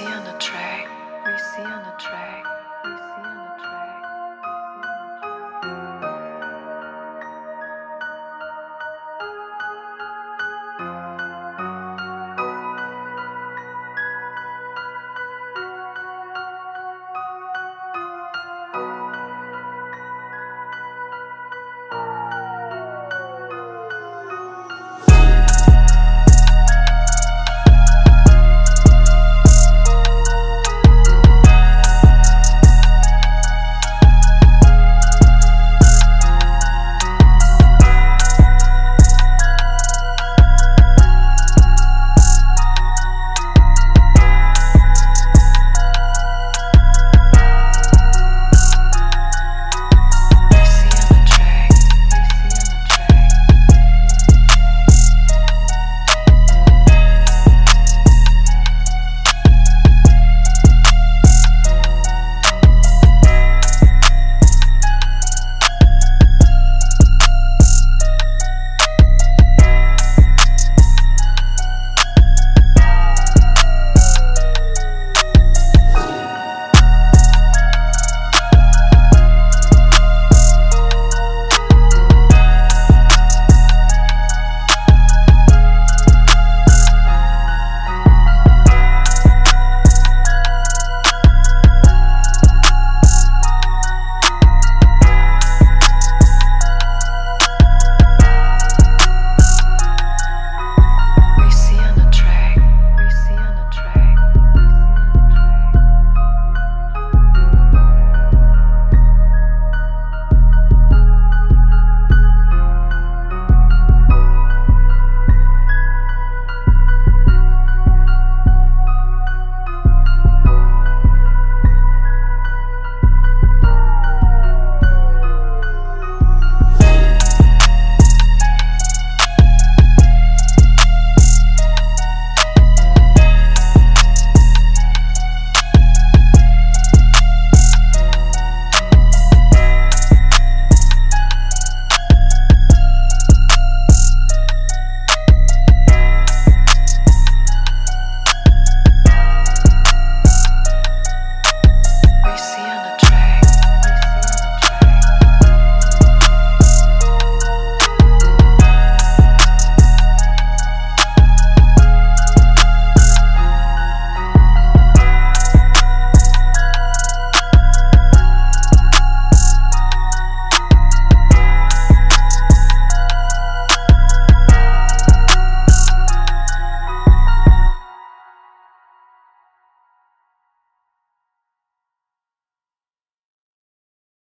see on the track. We see on the track.